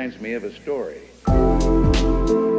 reminds me of a story.